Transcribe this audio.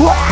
What?